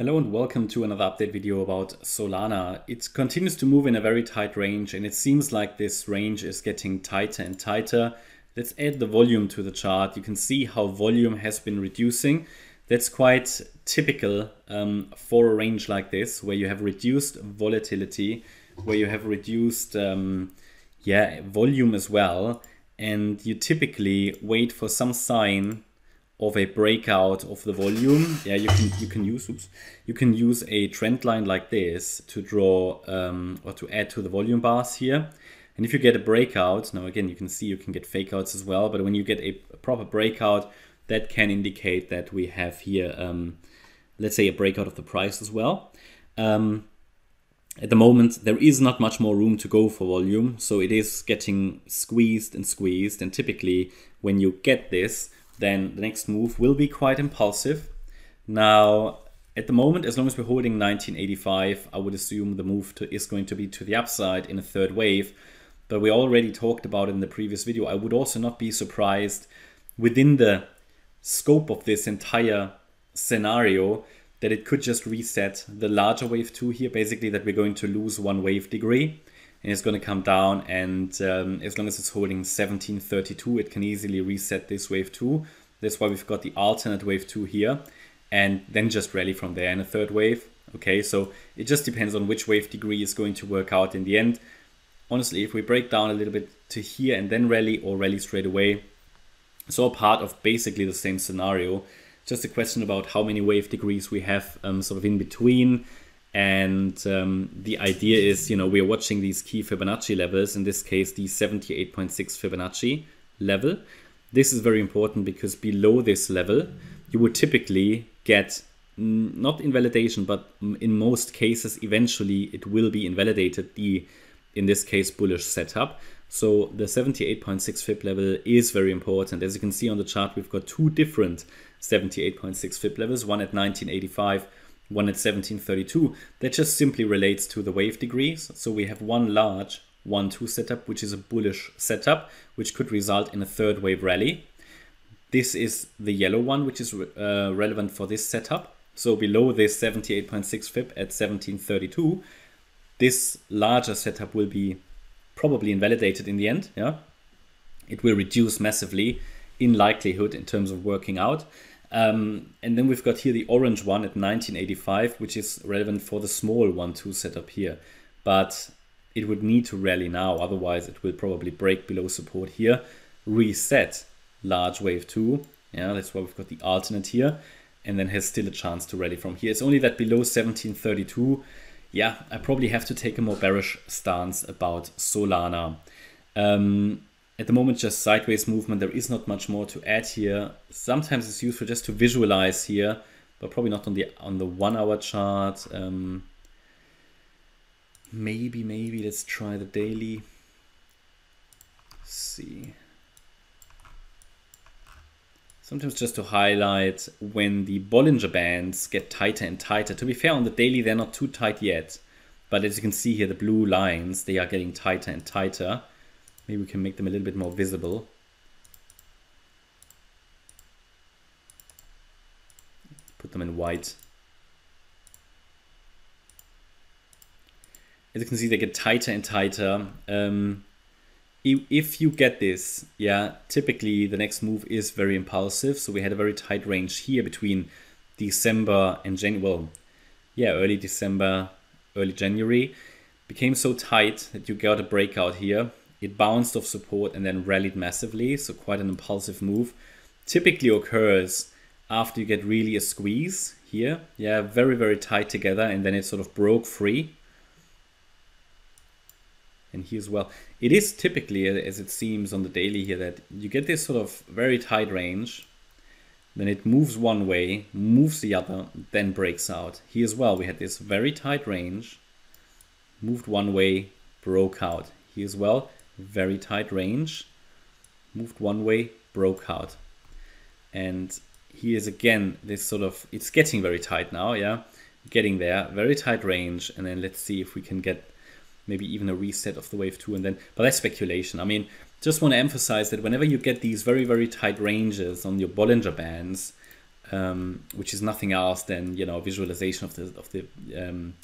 Hello and welcome to another update video about Solana. It continues to move in a very tight range and it seems like this range is getting tighter and tighter. Let's add the volume to the chart. You can see how volume has been reducing. That's quite typical um, for a range like this where you have reduced volatility, where you have reduced um, yeah, volume as well. And you typically wait for some sign of a breakout of the volume. Yeah, you can you can use oops, you can use a trend line like this to draw um, or to add to the volume bars here. And if you get a breakout, now again you can see you can get fake outs as well, but when you get a, proper breakout, that can indicate that we have here, um, let's say a breakout of the price as well. Um, at the moment, there is not much more room to go for volume, so it is getting squeezed and squeezed. And typically, when you get this, then the next move will be quite impulsive. Now, at the moment, as long as we're holding 1985, I would assume the move to, is going to be to the upside in a third wave. But we already talked about in the previous video. I would also not be surprised within the scope of this entire scenario that it could just reset the larger wave 2 here, basically that we're going to lose one wave degree and it's going to come down and um, as long as it's holding 1732 it can easily reset this wave 2 that's why we've got the alternate wave 2 here and then just rally from there. In a third wave okay? So it just depends on which wave degree is going to work out in the end. Honestly if we break down a little bit to here and then rally or rally straight away it's all part of basically the same scenario. Just a question about how many wave degrees we have um, sort of in between and um, the idea is, you know, we are watching these key Fibonacci levels, in this case, the 78.6 Fibonacci level. This is very important because below this level, you would typically get not invalidation, but in most cases, eventually it will be invalidated, the, in this case, bullish setup. So the 78.6 Fib level is very important. As you can see on the chart, we've got two different 78.6 Fib levels, one at 1985 one at 1732, that just simply relates to the wave degrees. So we have one large 1-2 setup, which is a bullish setup, which could result in a third wave rally. This is the yellow one, which is uh, relevant for this setup. So below this 78.6 fib at 1732, this larger setup will be probably invalidated in the end. Yeah, It will reduce massively in likelihood in terms of working out. Um, and then we've got here the orange one at 1985, which is relevant for the small 1-2 setup here. But it would need to rally now, otherwise it will probably break below support here, reset large wave 2. Yeah, that's why we've got the alternate here, and then has still a chance to rally from here. It's only that below 1732, yeah, I probably have to take a more bearish stance about Solana. Um, at the moment just sideways movement. There is not much more to add here. Sometimes it's useful just to visualize here, but probably not on the on the one hour chart. Um, maybe, maybe let's try the daily. Let's see. Sometimes just to highlight when the Bollinger Bands get tighter and tighter. To be fair, on the daily, they're not too tight yet. But as you can see here, the blue lines, they are getting tighter and tighter. Maybe we can make them a little bit more visible. Put them in white. As you can see, they get tighter and tighter. Um, if you get this, yeah, typically the next move is very impulsive. So we had a very tight range here between December and January. Well, yeah, early December, early January. Became so tight that you got a breakout here. It bounced off support and then rallied massively, so quite an impulsive move. Typically occurs after you get really a squeeze here. Yeah, very, very tight together and then it sort of broke free. And here as well. It is typically, uh, as it seems on the daily here, that you get this sort of very tight range. Then it moves one way, moves the other, then breaks out. Here as well, we had this very tight range, moved one way, broke out. Here as well, very tight range, moved one way, broke out. And here is again this sort of, it's getting very tight now, yeah, getting there, very tight range. And then let's see if we can get maybe even a reset of the wave two and then, but that's speculation. I mean, just want to emphasize that whenever you get these very, very tight ranges on your Bollinger Bands, um, which is nothing else than you know visualization of the of the um,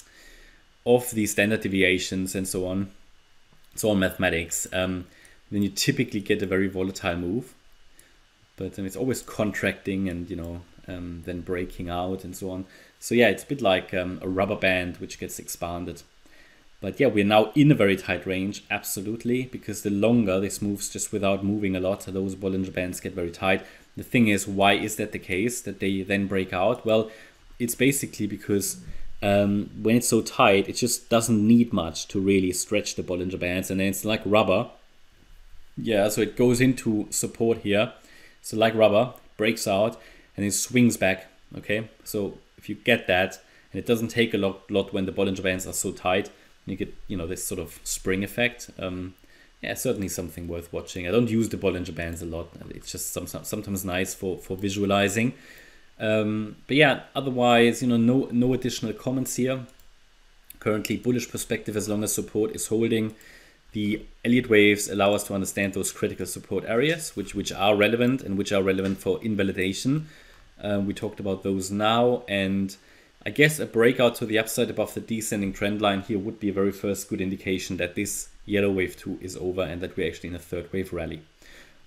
of the standard deviations and so on. It's all mathematics. Um, then you typically get a very volatile move, but then it's always contracting and you know um, then breaking out and so on. So yeah, it's a bit like um, a rubber band which gets expanded. But yeah, we're now in a very tight range, absolutely, because the longer this moves just without moving a lot, those Bollinger Bands get very tight. The thing is, why is that the case, that they then break out? Well, it's basically because um, when it's so tight, it just doesn't need much to really stretch the Bollinger Bands, and then it's like rubber. Yeah, so it goes into support here. So like rubber, breaks out, and it swings back, okay? So if you get that, and it doesn't take a lot, lot when the Bollinger Bands are so tight, you get you know this sort of spring effect. Um, yeah, certainly something worth watching. I don't use the Bollinger Bands a lot. It's just some, sometimes nice for for visualizing. Um, but yeah, otherwise, you know, no no additional comments here. Currently, bullish perspective as long as support is holding. The Elliott waves allow us to understand those critical support areas, which which are relevant and which are relevant for invalidation. Um, we talked about those now, and I guess a breakout to the upside above the descending trend line here would be a very first good indication that this yellow wave 2 is over and that we're actually in a third wave rally.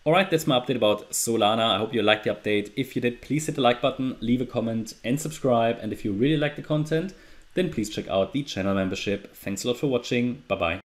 Alright, that's my update about Solana. I hope you liked the update. If you did, please hit the like button, leave a comment and subscribe. And if you really like the content, then please check out the channel membership. Thanks a lot for watching. Bye bye.